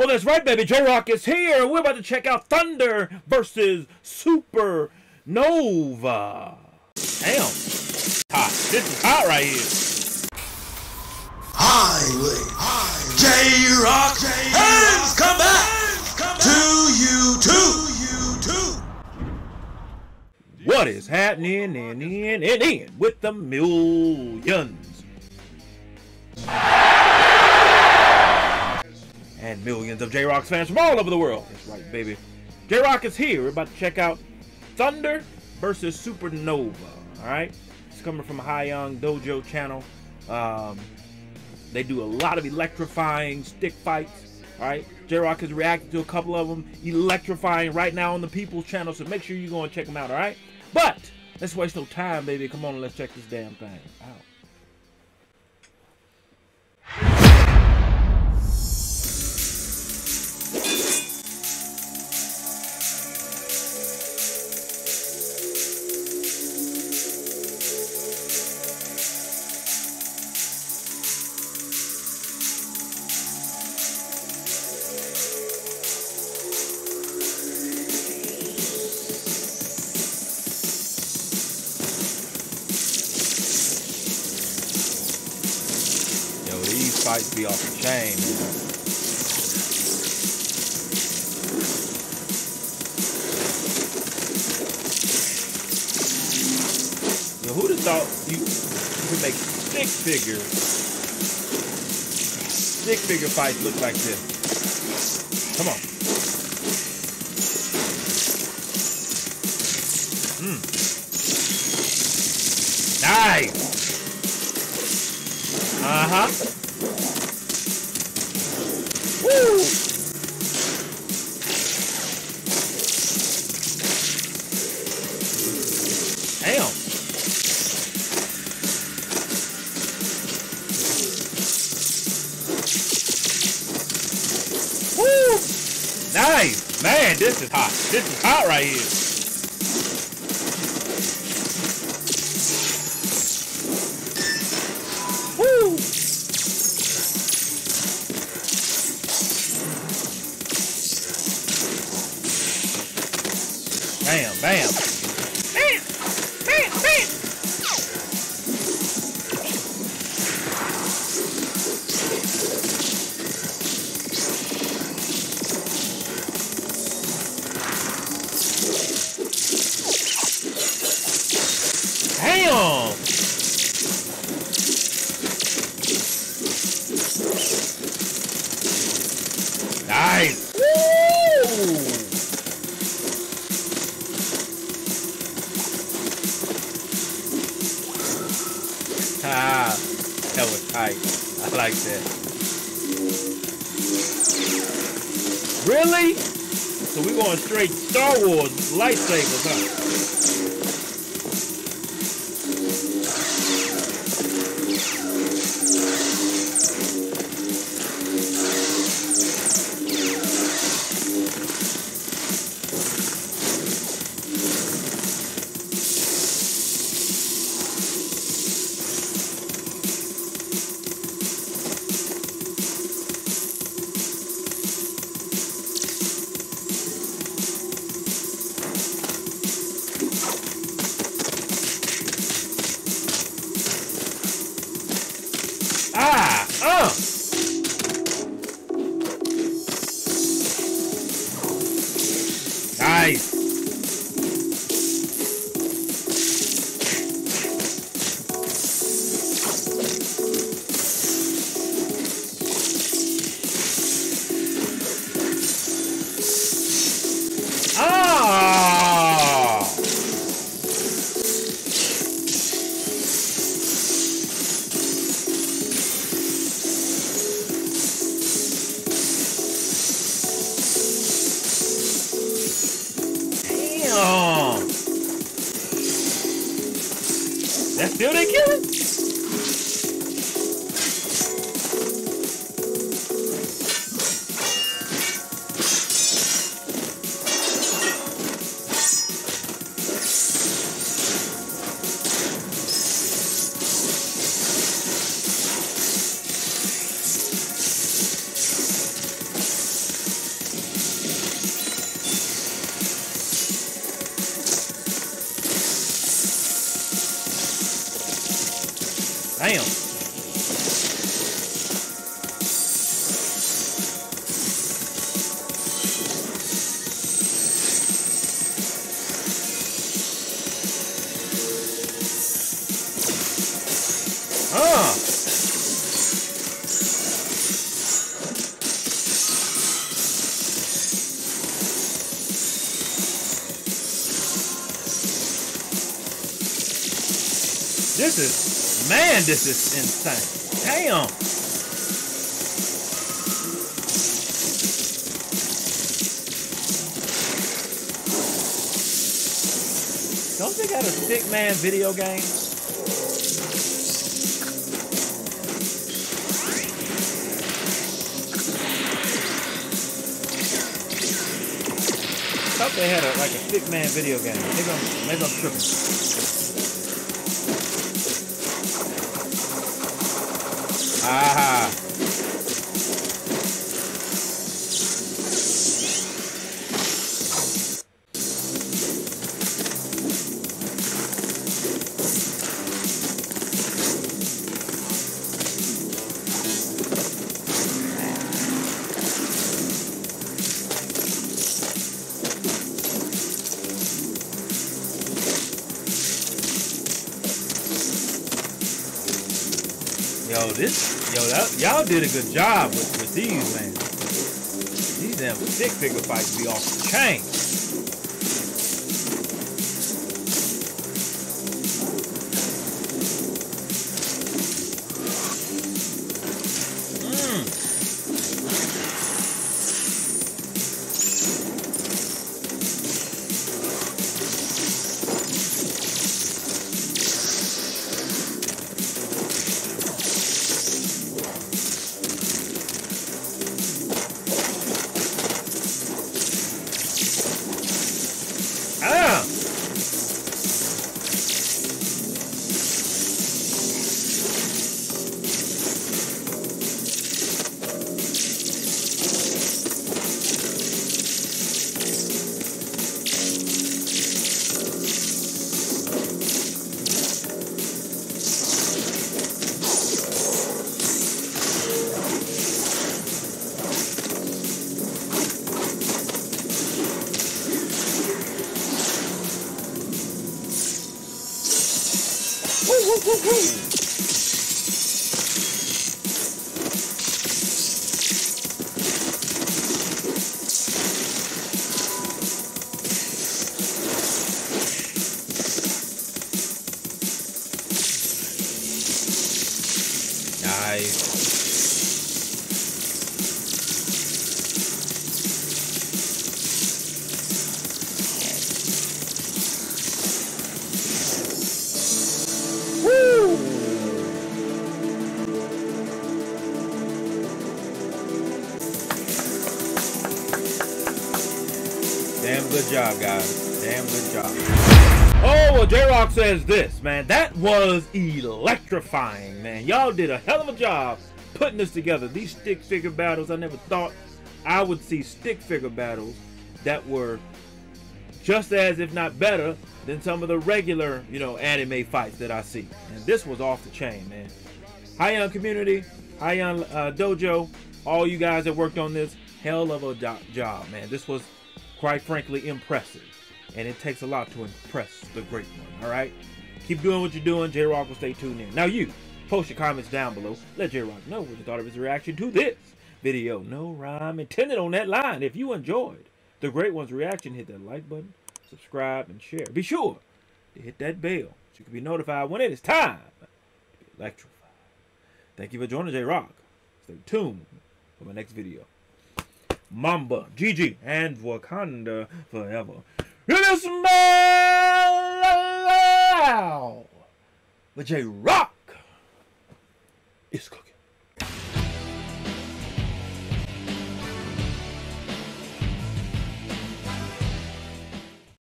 Oh, that's right, baby. J-Rocc is here. We're about to check out Thunder versus Supernova. Damn. Hot. This is hot right here. Highway. J Rock has come back to you too. What is happening and in and in with the millions? And millions of J-Rocc's fans from all over the world. That's right, baby. J-Rocc is here. We're about to check out Thunder versus Supernova. Alright? It's coming from Hyun Dojo channel. Um, they do a lot of electrifying stick fights. Alright? J-Rocc has reacted to a couple of them electrifying right now on the People's channel, so make sure you go and check them out, alright? But let's waste no time, baby. Come on let's check this damn thing out. These be off the chain, man. Who'd have thought you, could make stick figures, stick figure fights look like this? Come on. Mm. Nice. Uh-huh. Man, this is hot. This is hot right here. Bam. Bam! Ah, that was tight. I like that. Really? So we're going straight Star Wars lightsabers, huh? Nice! That's still they killing? This is man, this is insane. Damn. Don't they got a Stickman video game? thought they had a like a Stickman video game. Maybe I'm maybe I'm tripping. Aha. Yo, this, yo, that, y'all did a good job with, with these, man. These damn stick figure fights be off the chain. Woo, woo, job, guys. Damn good job. Oh, well, J-Rocc says this, man. That was electrifying, man. Y'all did a hell of a job putting this together. These stick figure battles, I never thought I would see stick figure battles that were just as, if not better, than some of the regular, you know, anime fights that I see. And this was off the chain, man. Hyun community. Hyun uh, dojo. All you guys that worked on this, hell of a job, man. This was, quite frankly, impressive. And it takes a lot to impress the great one, all right? Keep doing what you're doing. J-Rocc will stay tuned in. Now, you, post your comments down below. Let J-Rocc know what you thought of his reaction to this video. No rhyme intended on that line. If you enjoyed the great one's reaction, hit that like button, subscribe, and share. Be sure to hit that bell so you can be notified when it is time to be electrified. Thank you for joining J-Rocc. Stay tuned for my next video. Mamba, Gigi, and Wakanda forever. It is Mal. But J-Rocc is coming.